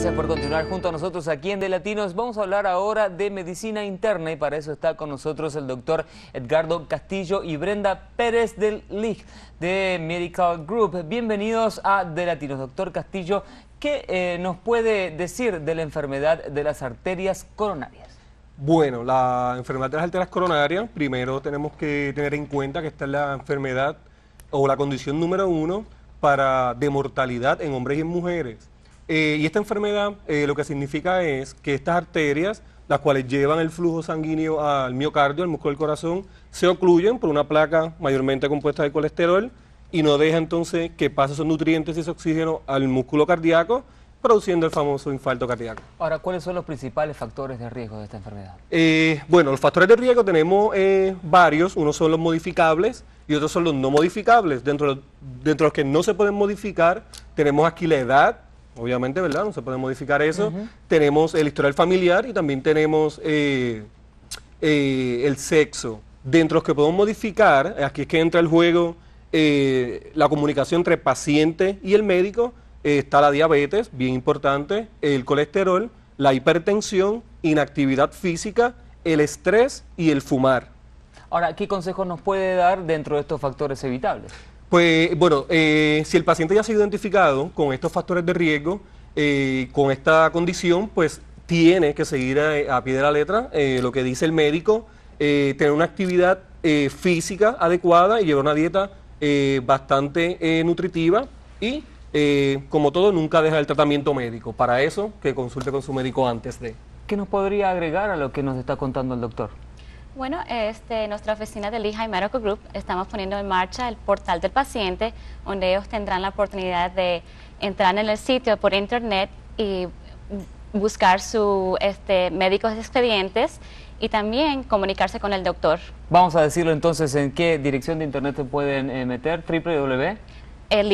Gracias por continuar junto a nosotros aquí en De Latinos. Vamos a hablar ahora de medicina interna y para eso está con nosotros el doctor Edgardo Castillo y Brenda Pérez del LIG de Medical Group. Bienvenidos a De Latinos. Doctor Castillo, ¿qué eh, nos puede decir de la enfermedad de las arterias coronarias? Bueno, la enfermedad de las arterias coronarias, primero tenemos que tener en cuenta que esta es la enfermedad o la condición número uno para de mortalidad en hombres y en mujeres. Eh, y esta enfermedad eh, lo que significa es que estas arterias, las cuales llevan el flujo sanguíneo al miocardio, al músculo del corazón, se ocluyen por una placa mayormente compuesta de colesterol y no deja entonces que pase esos nutrientes y ese oxígeno al músculo cardíaco, produciendo el famoso infarto cardíaco. Ahora, ¿cuáles son los principales factores de riesgo de esta enfermedad? Eh, bueno, los factores de riesgo tenemos varios, unos son los modificables y otros son los no modificables. Dentro de, dentro de los que no se pueden modificar, tenemos aquí la edad, obviamente, ¿verdad? No se puede modificar eso. Tenemos el historial familiar y también tenemos eh, eh, el sexo. Dentro de los que podemos modificar, aquí es que entra el juego eh, la comunicación entre paciente y el médico. está la diabetes, bien importante, el colesterol, la hipertensión, inactividad física, el estrés y el fumar. Ahora, ¿qué consejos nos puede dar dentro de estos factores evitables? Pues bueno, eh, si el paciente ya ha identificado con estos factores de riesgo, eh, con esta condición, pues tiene que seguir a, pie de la letra eh, lo que dice el médico, tener una actividad física adecuada y llevar una dieta bastante nutritiva y, como todo, nunca dejar el tratamiento médico. Para eso, que consulte con su médico antes de. ¿Qué nos podría agregar a lo que nos está contando el doctor? Bueno, este, nuestra oficina del Lehigh Medical Group estamos poniendo en marcha el portal del paciente, donde ellos tendrán la oportunidad de entrar en el sitio por internet y buscar sus este, médicos expedientes y también comunicarse con el doctor. Vamos a decirlo entonces en qué dirección de internet se pueden eh, meter, www el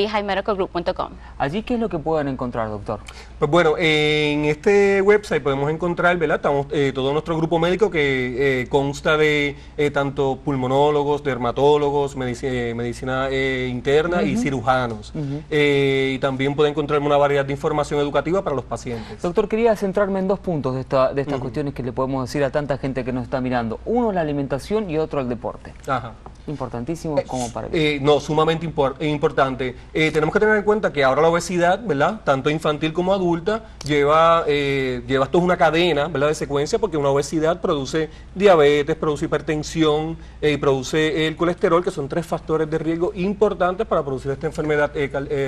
¿Allí qué es lo que pueden encontrar, doctor? Pues bueno, en este website podemos encontrar, ¿verdad? Estamos, eh, todo nuestro grupo médico que eh, consta de eh, tanto pulmonólogos, dermatólogos, medicina interna y cirujanos. y también pueden encontrar una variedad de información educativa para los pacientes. Doctor, quería centrarme en dos puntos de, esta, de estas cuestiones que le podemos decir a tanta gente que nos está mirando. Uno, la alimentación y otro, el deporte. Ajá importantísimo como para... Eh, no, sumamente importante. Eh, tenemos que tener en cuenta que ahora la obesidad, ¿verdad? Tanto infantil como adulta, lleva, eh, lleva esto es una cadena, ¿verdad? De secuencia, porque una obesidad produce diabetes, produce hipertensión y produce el colesterol, que son tres factores de riesgo importantes para producir esta enfermedad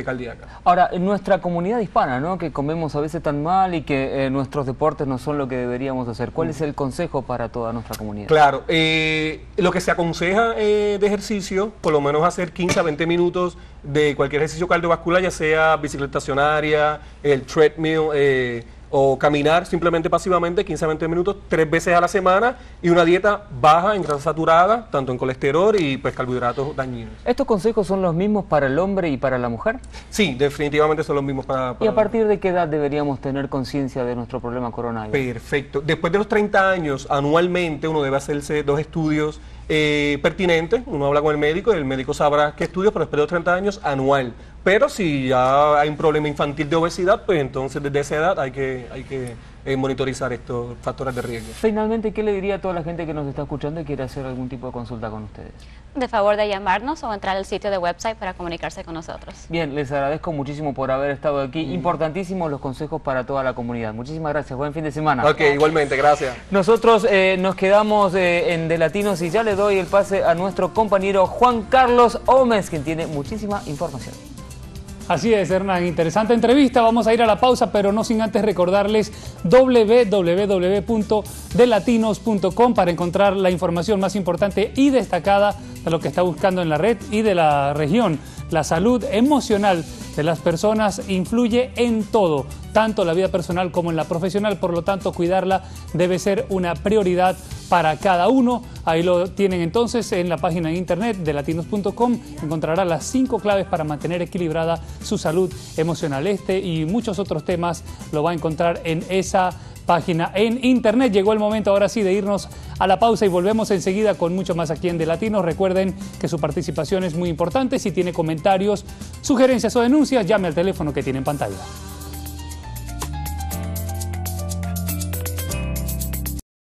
cardíaca. Ahora, en nuestra comunidad hispana, ¿no? Que comemos a veces tan mal y que nuestros deportes no son lo que deberíamos hacer. ¿Cuál es el consejo para toda nuestra comunidad? Claro, lo que se aconseja de ejercicio, por lo menos hacer 15 a 20 minutos de cualquier ejercicio cardiovascular, ya sea bicicleta estacionaria, el treadmill, eh, o caminar simplemente pasivamente 15 a 20 minutos tres veces a la semana y una dieta baja en grasa saturada, tanto en colesterol y pues carbohidratos dañinos. ¿Estos consejos son los mismos para el hombre y para la mujer? Sí, definitivamente son los mismos para... ¿Y a partir de qué edad deberíamos tener conciencia de nuestro problema coronario? Perfecto. Después de los 30 años, anualmente uno debe hacerse dos estudios eh, pertinentes, uno habla con el médico y el médico sabrá qué estudios, pero después de los 30 años, anual. Pero si ya hay un problema infantil de obesidad, pues entonces desde esa edad hay que, hay que eh, monitorizar estos factores de riesgo. Finalmente, ¿qué le diría a toda la gente que nos está escuchando y quiere hacer algún tipo de consulta con ustedes? De favor de llamarnos o entrar al sitio de website para comunicarse con nosotros. Bien, les agradezco muchísimo por haber estado aquí. Mm. Importantísimos los consejos para toda la comunidad. Muchísimas gracias. Buen fin de semana. Ok, igualmente, gracias. Nosotros eh, nos quedamos eh, en De Latinos y ya le doy el pase a nuestro compañero Juan Carlos Gómez, quien tiene muchísima información. Así es, Hernán. Interesante entrevista. Vamos a ir a la pausa, pero no sin antes recordarles www.delatinos.com para encontrar la información más importante y destacada de lo que está buscando en la red y de la región. La salud emocional de las personas influye en todo, tanto la vida personal como en la profesional, por lo tanto cuidarla debe ser una prioridad para cada uno. Ahí lo tienen entonces en la página de internet de latinos.com. Encontrará las cinco claves para mantener equilibrada su salud emocional. Este y muchos otros temas lo va a encontrar en esa página en internet. Llegó el momento ahora sí de irnos a la pausa y volvemos enseguida con mucho más aquí en De Latinos. Recuerden que su participación es muy importante. Si tiene comentarios, sugerencias o denuncias, llame al teléfono que tiene en pantalla.